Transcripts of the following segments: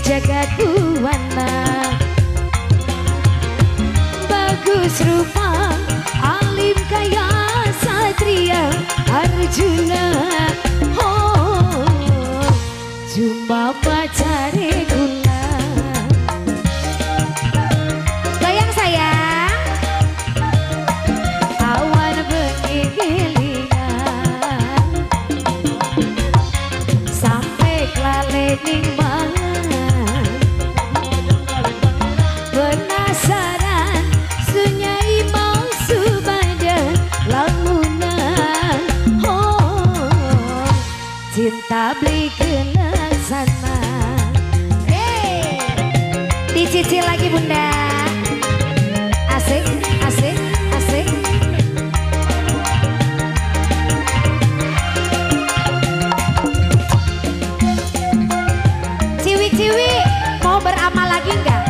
jagat warna Bagus rupa cinta beli kena sana. Hey. dicicil lagi bunda. Asik asik asik. Ciwi ciwi mau beramal lagi enggak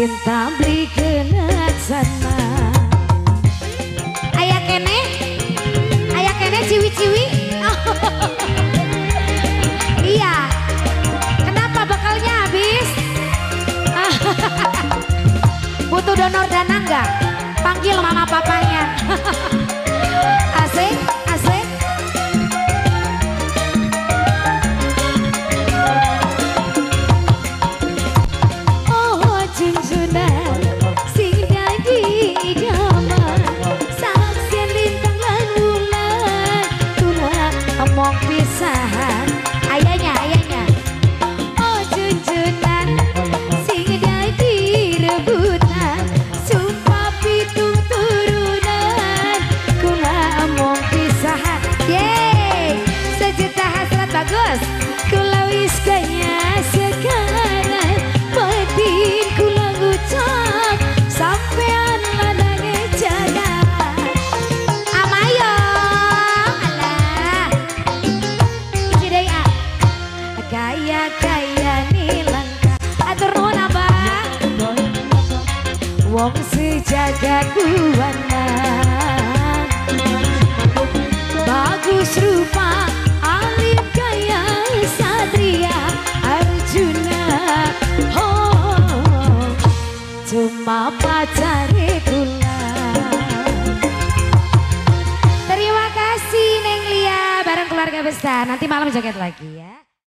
cinta beli genat sana ayah kene? Ayah kene ciwi-ciwi? wong si jagat buana bagus rupa alim kaya satria arjuna. Oh cuma pacare kula. Terima kasih Neng Lia bareng keluarga besar. Nanti malam joget lagi ya.